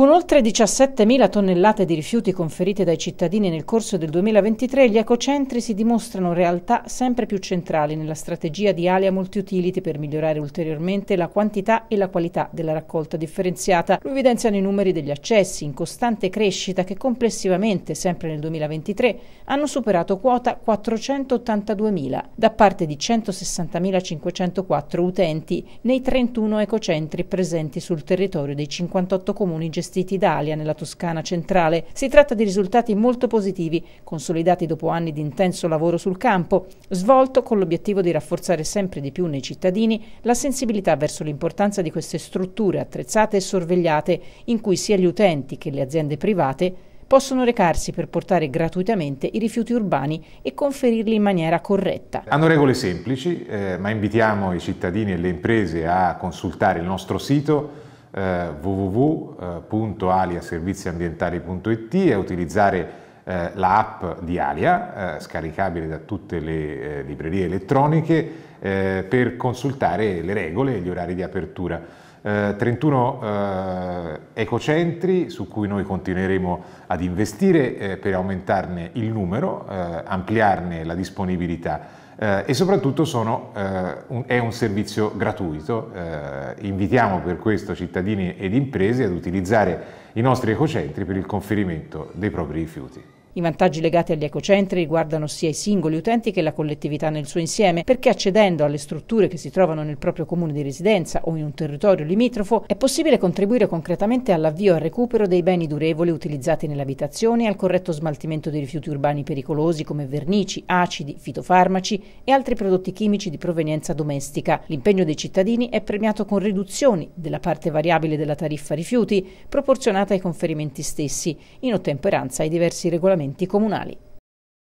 Con oltre 17.000 tonnellate di rifiuti conferite dai cittadini nel corso del 2023, gli ecocentri si dimostrano realtà sempre più centrali nella strategia di Alia Multiutility per migliorare ulteriormente la quantità e la qualità della raccolta differenziata. Lo evidenziano i numeri degli accessi in costante crescita che complessivamente, sempre nel 2023, hanno superato quota 482.000 da parte di 160.504 utenti nei 31 ecocentri presenti sul territorio dei 58 comuni gestiti gestiti da Alia nella Toscana centrale. Si tratta di risultati molto positivi, consolidati dopo anni di intenso lavoro sul campo, svolto con l'obiettivo di rafforzare sempre di più nei cittadini la sensibilità verso l'importanza di queste strutture attrezzate e sorvegliate, in cui sia gli utenti che le aziende private possono recarsi per portare gratuitamente i rifiuti urbani e conferirli in maniera corretta. Hanno regole semplici, eh, ma invitiamo i cittadini e le imprese a consultare il nostro sito eh, www.aliaserviziambientali.it e utilizzare eh, l'app di Alia, eh, scaricabile da tutte le eh, librerie elettroniche, eh, per consultare le regole e gli orari di apertura. 31 eh, ecocentri su cui noi continueremo ad investire per aumentarne il numero, ampliarne la disponibilità eh, e soprattutto sono, eh, un, è un servizio gratuito. Eh, invitiamo per questo cittadini ed imprese ad utilizzare i nostri ecocentri per il conferimento dei propri rifiuti. I vantaggi legati agli ecocentri riguardano sia i singoli utenti che la collettività nel suo insieme, perché accedendo alle strutture che si trovano nel proprio comune di residenza o in un territorio limitrofo è possibile contribuire concretamente all'avvio e al recupero dei beni durevoli utilizzati nelle abitazioni e al corretto smaltimento dei rifiuti urbani pericolosi come vernici, acidi, fitofarmaci e altri prodotti chimici di provenienza domestica. L'impegno dei cittadini è premiato con riduzioni della parte variabile della tariffa rifiuti proporzionata ai conferimenti stessi, in ottemperanza ai diversi regolamenti comunali.